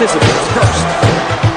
participants first.